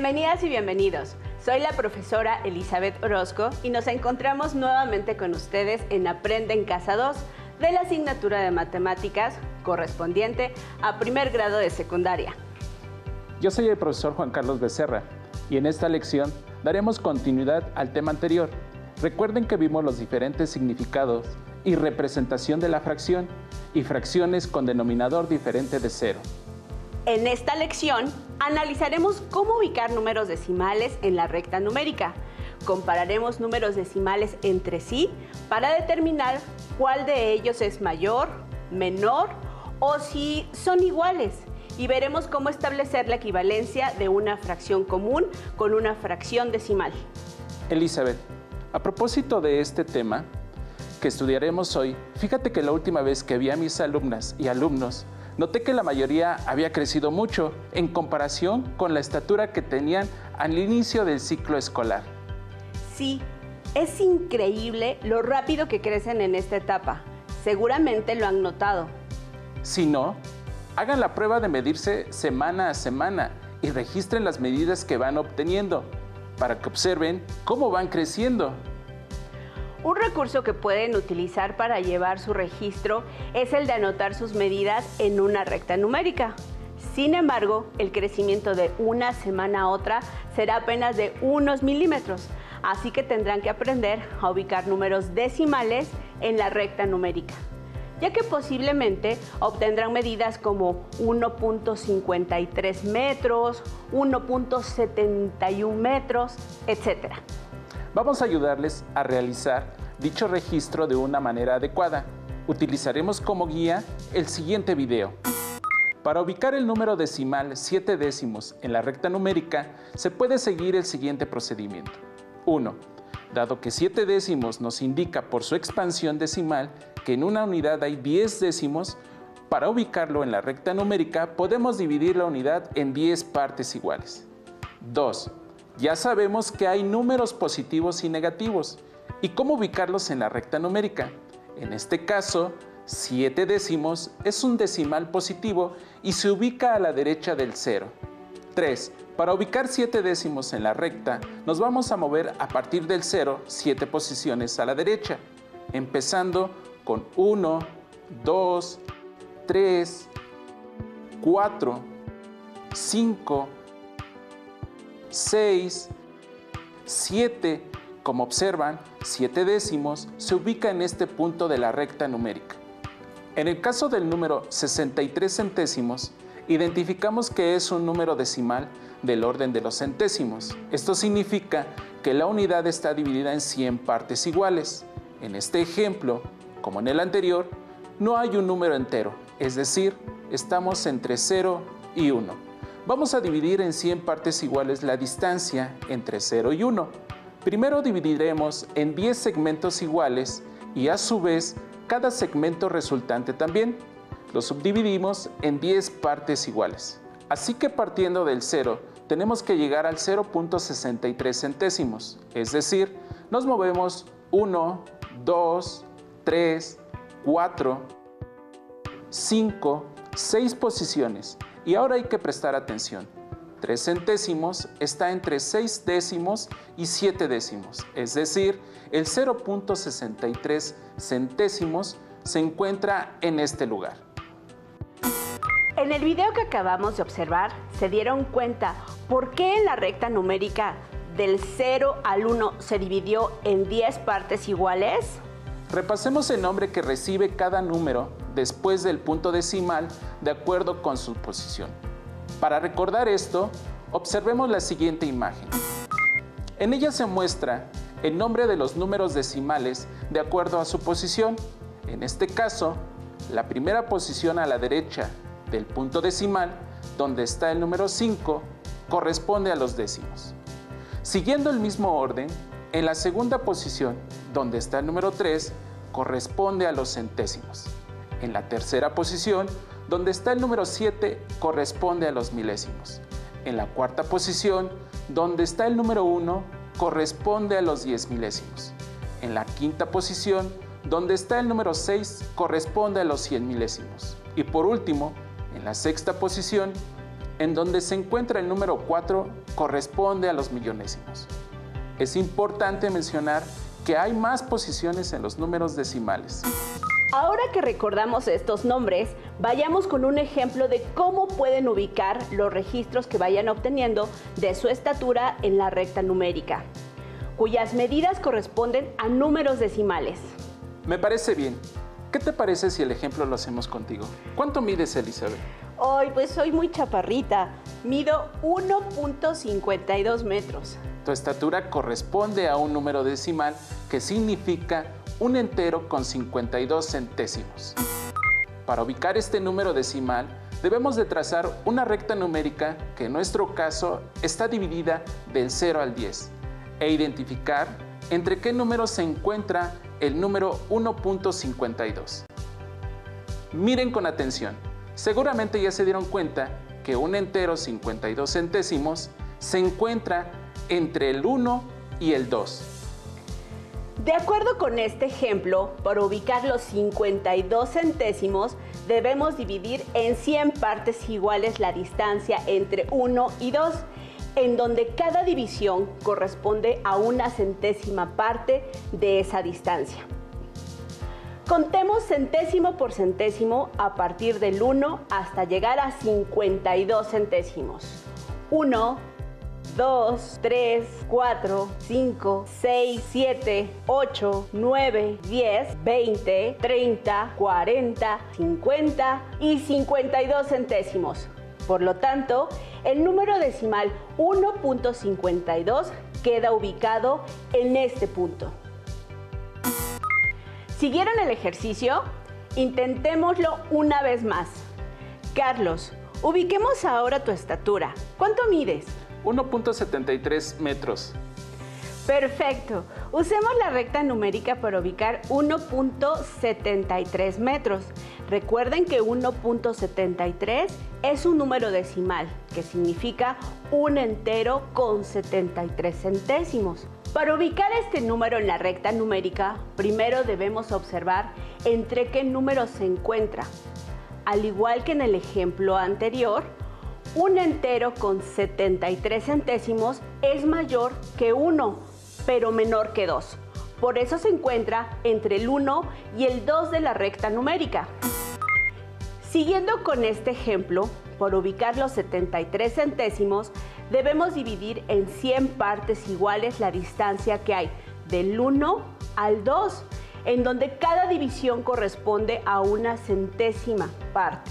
Bienvenidas y bienvenidos. Soy la profesora Elizabeth Orozco y nos encontramos nuevamente con ustedes en Aprende en Casa 2 de la asignatura de matemáticas correspondiente a primer grado de secundaria. Yo soy el profesor Juan Carlos Becerra y en esta lección daremos continuidad al tema anterior. Recuerden que vimos los diferentes significados y representación de la fracción y fracciones con denominador diferente de cero. En esta lección analizaremos cómo ubicar números decimales en la recta numérica. Compararemos números decimales entre sí para determinar cuál de ellos es mayor, menor o si son iguales. Y veremos cómo establecer la equivalencia de una fracción común con una fracción decimal. Elizabeth, a propósito de este tema que estudiaremos hoy, fíjate que la última vez que vi a mis alumnas y alumnos noté que la mayoría había crecido mucho en comparación con la estatura que tenían al inicio del ciclo escolar. Sí, es increíble lo rápido que crecen en esta etapa. Seguramente lo han notado. Si no, hagan la prueba de medirse semana a semana y registren las medidas que van obteniendo para que observen cómo van creciendo. Un recurso que pueden utilizar para llevar su registro es el de anotar sus medidas en una recta numérica. Sin embargo, el crecimiento de una semana a otra será apenas de unos milímetros, así que tendrán que aprender a ubicar números decimales en la recta numérica, ya que posiblemente obtendrán medidas como 1.53 metros, 1.71 metros, etc. Vamos a ayudarles a realizar dicho registro de una manera adecuada. Utilizaremos como guía el siguiente video. Para ubicar el número decimal 7 décimos en la recta numérica, se puede seguir el siguiente procedimiento. 1. Dado que 7 décimos nos indica por su expansión decimal que en una unidad hay 10 décimos, para ubicarlo en la recta numérica podemos dividir la unidad en 10 partes iguales. 2. Ya sabemos que hay números positivos y negativos. ¿Y cómo ubicarlos en la recta numérica? En este caso, 7 décimos es un decimal positivo y se ubica a la derecha del 0. 3. Para ubicar 7 décimos en la recta, nos vamos a mover a partir del 0 7 posiciones a la derecha, empezando con 1, 2, 3, 4, 5, 6, 7. Como observan, 7 décimos se ubica en este punto de la recta numérica. En el caso del número 63 centésimos, identificamos que es un número decimal del orden de los centésimos. Esto significa que la unidad está dividida en 100 partes iguales. En este ejemplo, como en el anterior, no hay un número entero, es decir, estamos entre 0 y 1. Vamos a dividir en 100 partes iguales la distancia entre 0 y 1. Primero dividiremos en 10 segmentos iguales y a su vez cada segmento resultante también. Lo subdividimos en 10 partes iguales. Así que partiendo del 0, tenemos que llegar al 0.63 centésimos, es decir, nos movemos 1, 2, 3, 4, 5, 6 posiciones y ahora hay que prestar atención. 3 centésimos está entre 6 décimos y 7 décimos, es decir, el 0.63 centésimos se encuentra en este lugar. En el video que acabamos de observar, se dieron cuenta por qué en la recta numérica del 0 al 1 se dividió en 10 partes iguales. Repasemos el nombre que recibe cada número después del punto decimal de acuerdo con su posición. Para recordar esto, observemos la siguiente imagen. En ella se muestra el nombre de los números decimales de acuerdo a su posición. En este caso, la primera posición a la derecha del punto decimal, donde está el número 5, corresponde a los décimos. Siguiendo el mismo orden, en la segunda posición, donde está el número 3, corresponde a los centésimos. En la tercera posición, donde está el número 7, corresponde a los milésimos. En la cuarta posición, donde está el número 1, corresponde a los diez milésimos. En la quinta posición, donde está el número 6, corresponde a los 100 milésimos. Y por último, en la sexta posición, en donde se encuentra el número 4 corresponde a los millonésimos. Es importante mencionar que hay más posiciones en los números decimales. Ahora que recordamos estos nombres, vayamos con un ejemplo de cómo pueden ubicar los registros que vayan obteniendo de su estatura en la recta numérica, cuyas medidas corresponden a números decimales. Me parece bien. ¿Qué te parece si el ejemplo lo hacemos contigo? ¿Cuánto mides, Elizabeth? Hoy, pues soy muy chaparrita. Mido 1.52 metros. Tu estatura corresponde a un número decimal que significa un entero con 52 centésimos. Para ubicar este número decimal, debemos de trazar una recta numérica que en nuestro caso está dividida del 0 al 10 e identificar entre qué número se encuentra el número 1.52. Miren con atención, seguramente ya se dieron cuenta que un entero 52 centésimos se encuentra entre el 1 y el 2 de acuerdo con este ejemplo, para ubicar los 52 centésimos, debemos dividir en 100 partes iguales la distancia entre 1 y 2, en donde cada división corresponde a una centésima parte de esa distancia. Contemos centésimo por centésimo a partir del 1 hasta llegar a 52 centésimos. 1, 2, 3, 4, 5, 6, 7, 8, 9, 10, 20, 30, 40, 50 y 52 centésimos. Por lo tanto, el número decimal 1.52 queda ubicado en este punto. ¿Siguieron el ejercicio? Intentémoslo una vez más. Carlos, ubiquemos ahora tu estatura. ¿Cuánto mides? 1.73 metros. Perfecto. Usemos la recta numérica para ubicar 1.73 metros. Recuerden que 1.73 es un número decimal, que significa un entero con 73 centésimos. Para ubicar este número en la recta numérica, primero debemos observar entre qué número se encuentra. Al igual que en el ejemplo anterior, un entero con 73 centésimos es mayor que 1, pero menor que 2. Por eso se encuentra entre el 1 y el 2 de la recta numérica. Siguiendo con este ejemplo, por ubicar los 73 centésimos, debemos dividir en 100 partes iguales la distancia que hay del 1 al 2, en donde cada división corresponde a una centésima parte.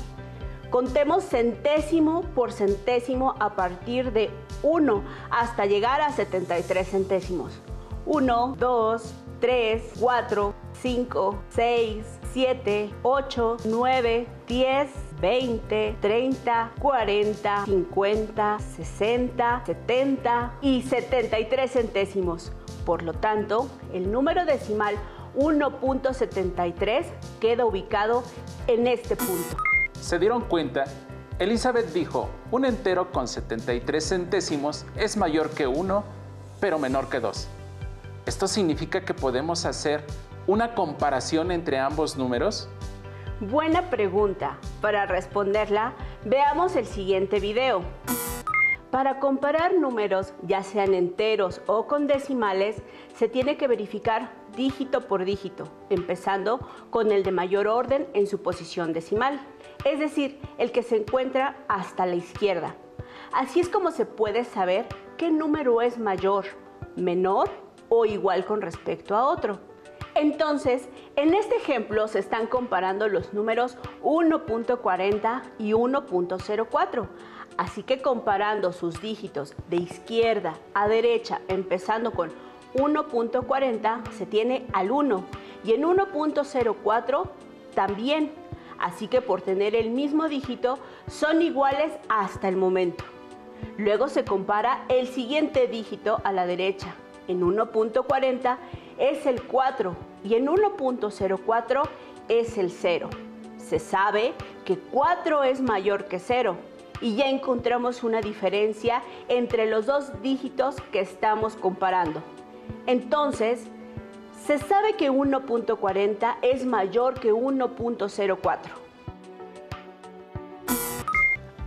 Contemos centésimo por centésimo a partir de 1 hasta llegar a 73 centésimos. 1, 2, 3, 4, 5, 6, 7, 8, 9, 10, 20, 30, 40, 50, 60, 70 y 73 centésimos. Por lo tanto, el número decimal 1.73 queda ubicado en este punto se dieron cuenta, Elizabeth dijo, un entero con 73 centésimos es mayor que 1, pero menor que 2. ¿Esto significa que podemos hacer una comparación entre ambos números? Buena pregunta. Para responderla, veamos el siguiente video. Para comparar números, ya sean enteros o con decimales, se tiene que verificar dígito por dígito, empezando con el de mayor orden en su posición decimal es decir, el que se encuentra hasta la izquierda. Así es como se puede saber qué número es mayor, menor o igual con respecto a otro. Entonces, en este ejemplo se están comparando los números 1.40 y 1.04. Así que comparando sus dígitos de izquierda a derecha, empezando con 1.40, se tiene al 1 y en 1.04 también así que por tener el mismo dígito son iguales hasta el momento. Luego se compara el siguiente dígito a la derecha. En 1.40 es el 4 y en 1.04 es el 0. Se sabe que 4 es mayor que 0 y ya encontramos una diferencia entre los dos dígitos que estamos comparando. Entonces, se sabe que 1.40 es mayor que 1.04.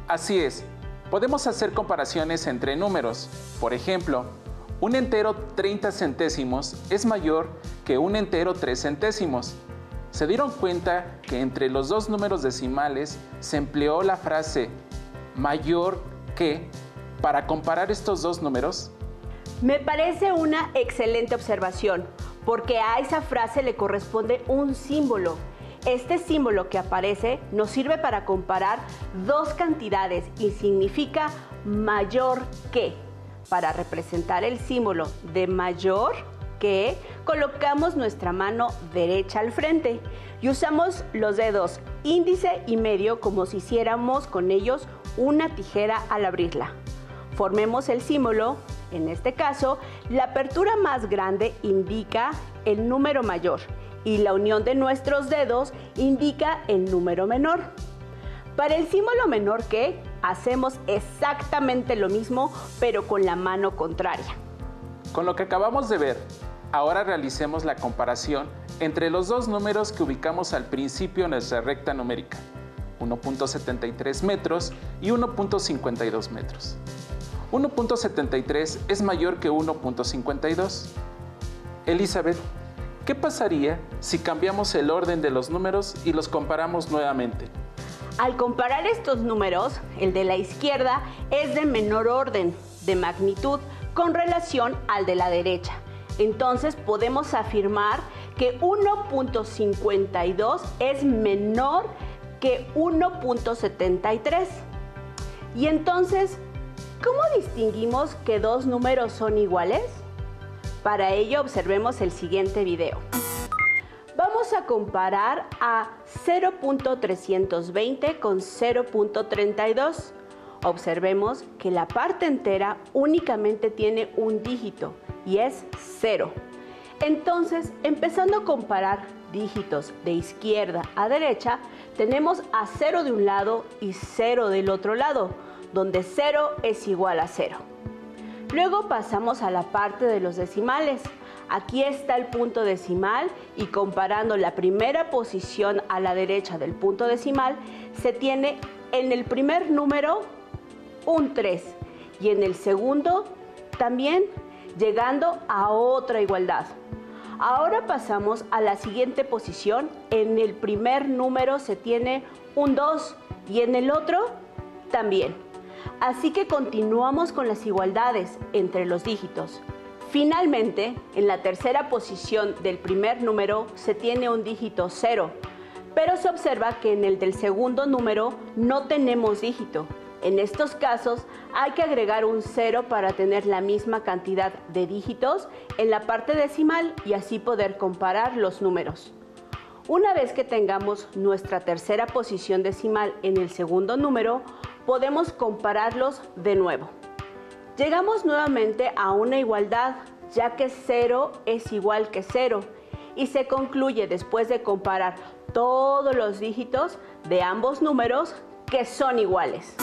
Así es, Podemos hacer comparaciones entre números. Por ejemplo, un entero 30 centésimos es mayor que un entero 3 centésimos. ¿Se dieron cuenta que entre los dos números decimales se empleó la frase mayor que para comparar estos dos números? Me parece una excelente observación, porque a esa frase le corresponde un símbolo. Este símbolo que aparece nos sirve para comparar dos cantidades y significa mayor que. Para representar el símbolo de mayor que, colocamos nuestra mano derecha al frente y usamos los dedos índice y medio como si hiciéramos con ellos una tijera al abrirla. Formemos el símbolo, en este caso, la apertura más grande indica el número mayor y la unión de nuestros dedos indica el número menor. Para el símbolo menor que, hacemos exactamente lo mismo, pero con la mano contraria. Con lo que acabamos de ver, ahora realicemos la comparación entre los dos números que ubicamos al principio en nuestra recta numérica, 1.73 metros y 1.52 metros. 1.73 es mayor que 1.52. Elizabeth, ¿qué pasaría si cambiamos el orden de los números y los comparamos nuevamente? Al comparar estos números, el de la izquierda es de menor orden de magnitud con relación al de la derecha. Entonces podemos afirmar que 1.52 es menor que 1.73. Y entonces, ¿Cómo distinguimos que dos números son iguales? Para ello observemos el siguiente video. Vamos a comparar a 0.320 con 0.32. Observemos que la parte entera únicamente tiene un dígito y es 0. Entonces, empezando a comparar dígitos de izquierda a derecha, tenemos a 0 de un lado y 0 del otro lado donde 0 es igual a 0. Luego pasamos a la parte de los decimales. Aquí está el punto decimal y comparando la primera posición a la derecha del punto decimal, se tiene en el primer número un 3 y en el segundo también llegando a otra igualdad. Ahora pasamos a la siguiente posición. En el primer número se tiene un 2 y en el otro también. Así que continuamos con las igualdades entre los dígitos. Finalmente, en la tercera posición del primer número se tiene un dígito 0, pero se observa que en el del segundo número no tenemos dígito. En estos casos hay que agregar un 0 para tener la misma cantidad de dígitos en la parte decimal y así poder comparar los números. Una vez que tengamos nuestra tercera posición decimal en el segundo número, podemos compararlos de nuevo. Llegamos nuevamente a una igualdad, ya que 0 es igual que 0 y se concluye después de comparar todos los dígitos de ambos números que son iguales.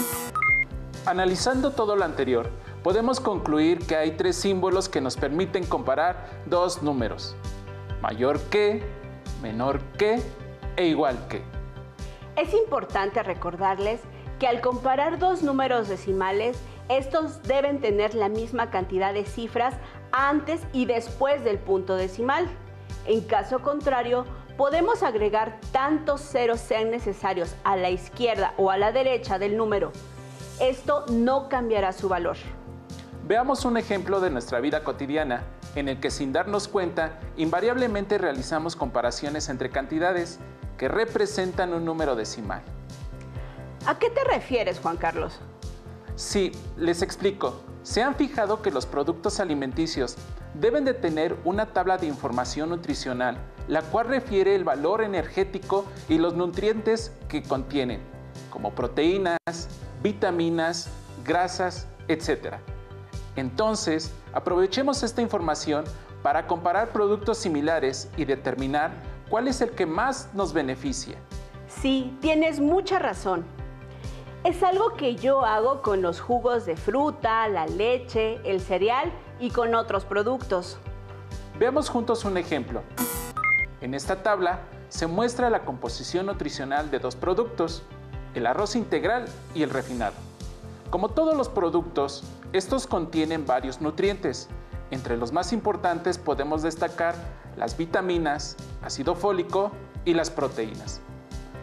Analizando todo lo anterior, podemos concluir que hay tres símbolos que nos permiten comparar dos números. Mayor que, menor que e igual que. Es importante recordarles que al comparar dos números decimales, estos deben tener la misma cantidad de cifras antes y después del punto decimal. En caso contrario, podemos agregar tantos ceros sean necesarios a la izquierda o a la derecha del número. Esto no cambiará su valor. Veamos un ejemplo de nuestra vida cotidiana en el que sin darnos cuenta invariablemente realizamos comparaciones entre cantidades que representan un número decimal. ¿A qué te refieres, Juan Carlos? Sí, les explico. ¿Se han fijado que los productos alimenticios deben de tener una tabla de información nutricional, la cual refiere el valor energético y los nutrientes que contienen, como proteínas, vitaminas, grasas, etc. Entonces, aprovechemos esta información para comparar productos similares y determinar cuál es el que más nos beneficia. Sí, tienes mucha razón. Es algo que yo hago con los jugos de fruta, la leche, el cereal y con otros productos. Veamos juntos un ejemplo. En esta tabla se muestra la composición nutricional de dos productos, el arroz integral y el refinado. Como todos los productos, estos contienen varios nutrientes. Entre los más importantes podemos destacar las vitaminas, ácido fólico y las proteínas.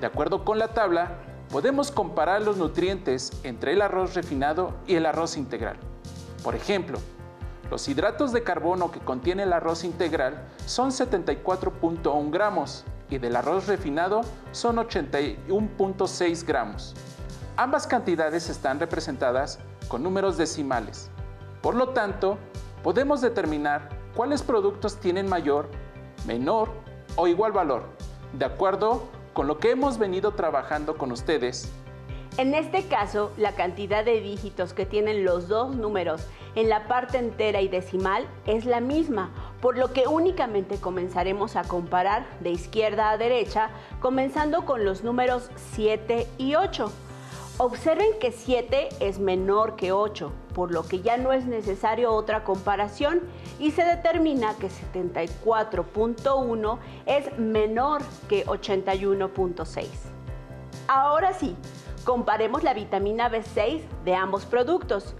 De acuerdo con la tabla, podemos comparar los nutrientes entre el arroz refinado y el arroz integral. Por ejemplo, los hidratos de carbono que contiene el arroz integral son 74.1 gramos y del arroz refinado son 81.6 gramos. Ambas cantidades están representadas con números decimales. Por lo tanto, podemos determinar cuáles productos tienen mayor, menor o igual valor, de acuerdo con lo que hemos venido trabajando con ustedes. En este caso, la cantidad de dígitos que tienen los dos números en la parte entera y decimal es la misma, por lo que únicamente comenzaremos a comparar de izquierda a derecha, comenzando con los números 7 y 8. Observen que 7 es menor que 8, por lo que ya no es necesario otra comparación y se determina que 74.1 es menor que 81.6. Ahora sí, comparemos la vitamina B6 de ambos productos.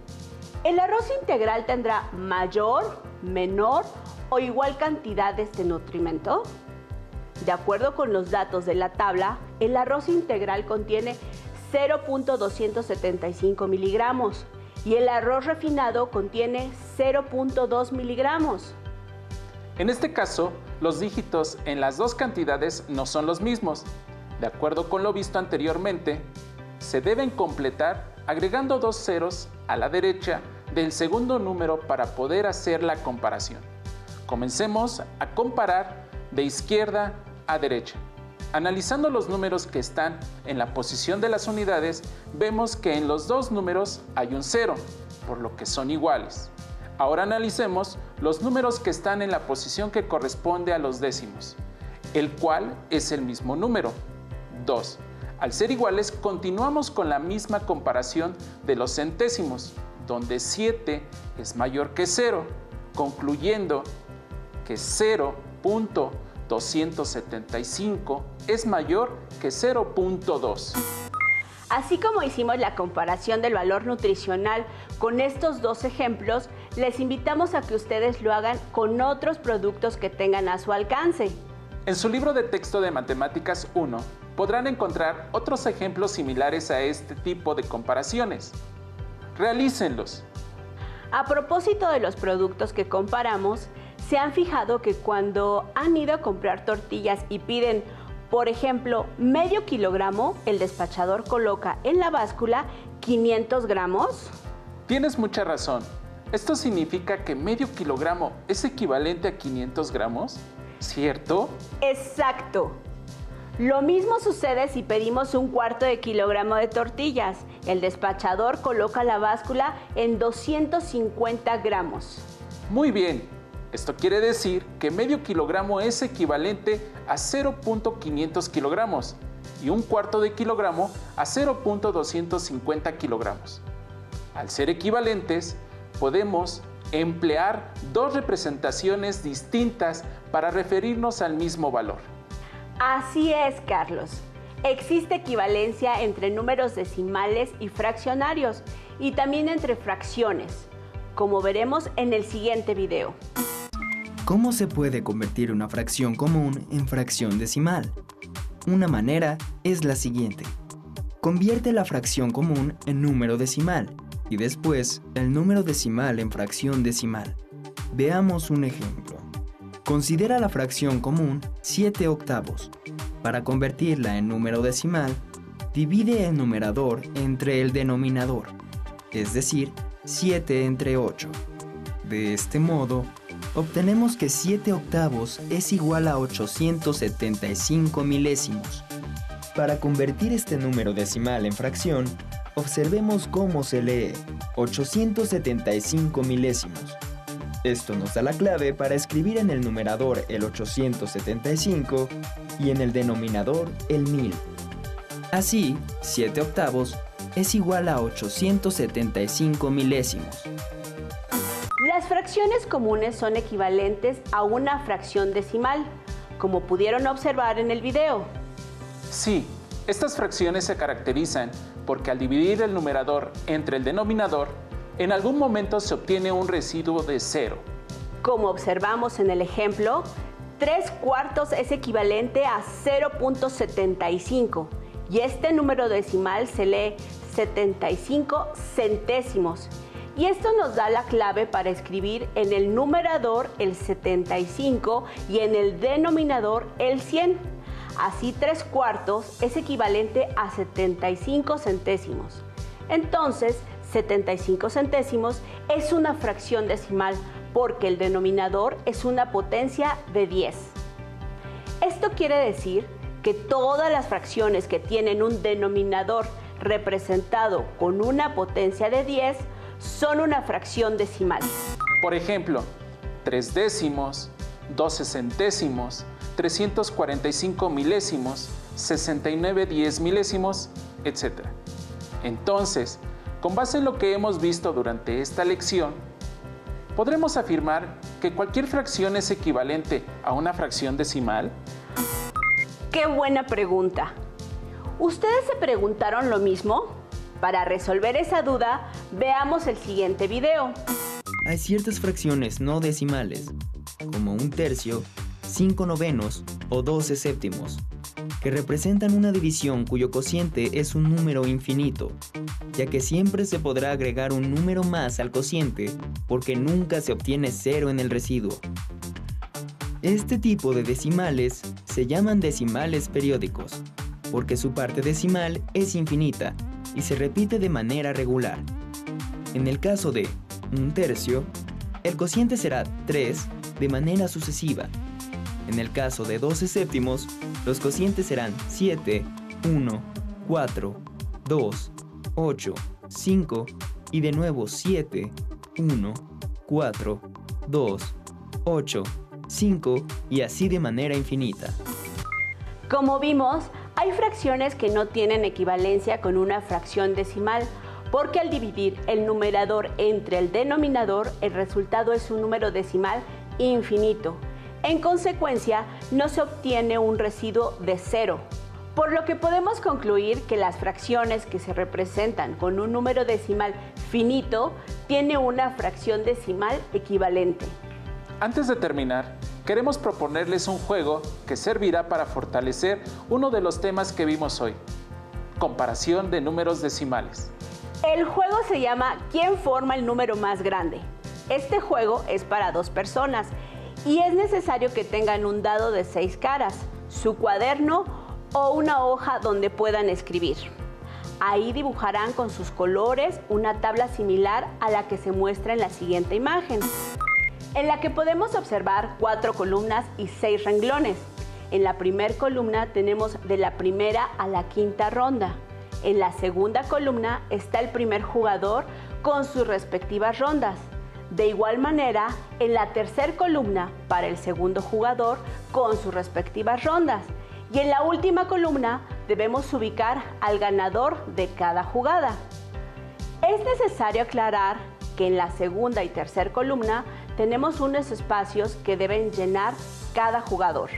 El arroz integral tendrá mayor, menor o igual cantidad de este nutrimento. De acuerdo con los datos de la tabla, el arroz integral contiene 0.275 miligramos y el arroz refinado contiene 0.2 miligramos. En este caso, los dígitos en las dos cantidades no son los mismos. De acuerdo con lo visto anteriormente, se deben completar agregando dos ceros a la derecha del segundo número para poder hacer la comparación. Comencemos a comparar de izquierda a derecha. Analizando los números que están en la posición de las unidades, vemos que en los dos números hay un cero, por lo que son iguales. Ahora analicemos los números que están en la posición que corresponde a los décimos, el cual es el mismo número, 2. Al ser iguales, continuamos con la misma comparación de los centésimos, donde 7 es mayor que 0, concluyendo que 0. 275 es mayor que 0.2. Así como hicimos la comparación del valor nutricional con estos dos ejemplos, les invitamos a que ustedes lo hagan con otros productos que tengan a su alcance. En su libro de texto de Matemáticas 1 podrán encontrar otros ejemplos similares a este tipo de comparaciones. Realícenlos. A propósito de los productos que comparamos, ¿Se han fijado que cuando han ido a comprar tortillas y piden, por ejemplo, medio kilogramo, el despachador coloca en la báscula 500 gramos? Tienes mucha razón. ¿Esto significa que medio kilogramo es equivalente a 500 gramos? ¿Cierto? Exacto. Lo mismo sucede si pedimos un cuarto de kilogramo de tortillas. El despachador coloca la báscula en 250 gramos. Muy bien, esto quiere decir que medio kilogramo es equivalente a 0.500 kilogramos y un cuarto de kilogramo a 0.250 kilogramos. Al ser equivalentes, podemos emplear dos representaciones distintas para referirnos al mismo valor. Así es, Carlos. Existe equivalencia entre números decimales y fraccionarios y también entre fracciones, como veremos en el siguiente video. ¿Cómo se puede convertir una fracción común en fracción decimal? Una manera es la siguiente. Convierte la fracción común en número decimal y después el número decimal en fracción decimal. Veamos un ejemplo. Considera la fracción común 7 octavos. Para convertirla en número decimal, divide el numerador entre el denominador, es decir, 7 entre 8. De este modo, obtenemos que 7 octavos es igual a 875 milésimos. Para convertir este número decimal en fracción, observemos cómo se lee 875 milésimos. Esto nos da la clave para escribir en el numerador el 875 y en el denominador el 1000. Así, 7 octavos es igual a 875 milésimos. Las fracciones comunes son equivalentes a una fracción decimal, como pudieron observar en el video. Sí, estas fracciones se caracterizan porque al dividir el numerador entre el denominador, en algún momento se obtiene un residuo de cero. Como observamos en el ejemplo, 3 cuartos es equivalente a 0.75 y este número decimal se lee 75 centésimos. Y esto nos da la clave para escribir en el numerador el 75 y en el denominador el 100. Así 3 cuartos es equivalente a 75 centésimos. Entonces, 75 centésimos es una fracción decimal porque el denominador es una potencia de 10. Esto quiere decir que todas las fracciones que tienen un denominador representado con una potencia de 10 son una fracción decimal. Por ejemplo, 3 décimos, 12 centésimos, 345 milésimos, 69 diez milésimos, etc. Entonces, con base en lo que hemos visto durante esta lección, ¿podremos afirmar que cualquier fracción es equivalente a una fracción decimal? ¡Qué buena pregunta! ¿Ustedes se preguntaron lo mismo? Para resolver esa duda, veamos el siguiente video. Hay ciertas fracciones no decimales, como un tercio, 5 novenos o 12 séptimos, que representan una división cuyo cociente es un número infinito, ya que siempre se podrá agregar un número más al cociente porque nunca se obtiene cero en el residuo. Este tipo de decimales se llaman decimales periódicos, porque su parte decimal es infinita y se repite de manera regular. En el caso de un tercio, el cociente será 3 de manera sucesiva. En el caso de 12 séptimos, los cocientes serán 7, 1, 4, 2, 8, 5 y de nuevo 7, 1, 4, 2, 8, 5 y así de manera infinita. Como vimos, hay fracciones que no tienen equivalencia con una fracción decimal, porque al dividir el numerador entre el denominador, el resultado es un número decimal infinito. En consecuencia, no se obtiene un residuo de cero, por lo que podemos concluir que las fracciones que se representan con un número decimal finito tienen una fracción decimal equivalente. Antes de terminar, queremos proponerles un juego que servirá para fortalecer uno de los temas que vimos hoy, comparación de números decimales. El juego se llama ¿Quién forma el número más grande? Este juego es para dos personas y es necesario que tengan un dado de seis caras, su cuaderno o una hoja donde puedan escribir. Ahí dibujarán con sus colores una tabla similar a la que se muestra en la siguiente imagen en la que podemos observar cuatro columnas y seis renglones. En la primera columna tenemos de la primera a la quinta ronda. En la segunda columna está el primer jugador con sus respectivas rondas. De igual manera, en la tercera columna para el segundo jugador con sus respectivas rondas. Y en la última columna debemos ubicar al ganador de cada jugada. Es necesario aclarar que en la segunda y tercera columna tenemos unos espacios que deben llenar cada jugador.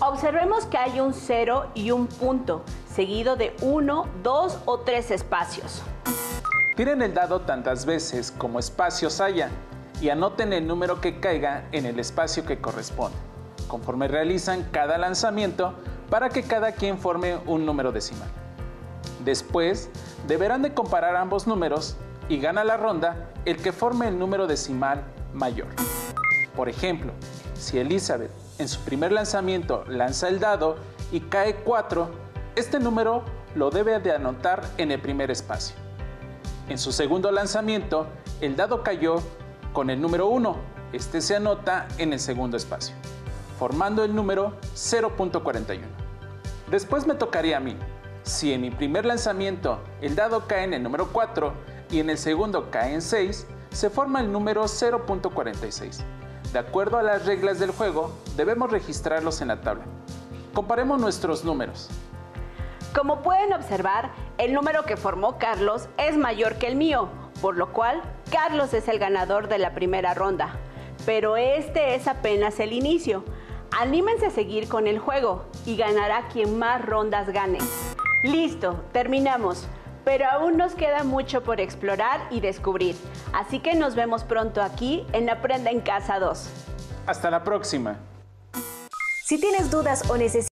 Observemos que hay un cero y un punto, seguido de uno, dos o tres espacios. Tiren el dado tantas veces como espacios haya y anoten el número que caiga en el espacio que corresponde, conforme realizan cada lanzamiento para que cada quien forme un número decimal. Después, deberán de comparar ambos números y gana la ronda el que forme el número decimal mayor. Por ejemplo, si Elizabeth en su primer lanzamiento lanza el dado y cae 4, este número lo debe de anotar en el primer espacio. En su segundo lanzamiento, el dado cayó con el número 1, este se anota en el segundo espacio, formando el número 0.41. Después me tocaría a mí. Si en mi primer lanzamiento el dado cae en el número 4 y en el segundo cae en 6, se forma el número 0.46. De acuerdo a las reglas del juego, debemos registrarlos en la tabla. Comparemos nuestros números. Como pueden observar, el número que formó Carlos es mayor que el mío, por lo cual Carlos es el ganador de la primera ronda. Pero este es apenas el inicio. Anímense a seguir con el juego y ganará quien más rondas gane. Listo, terminamos. Pero aún nos queda mucho por explorar y descubrir. Así que nos vemos pronto aquí en Aprenda en Casa 2. Hasta la próxima. Si tienes dudas o necesitas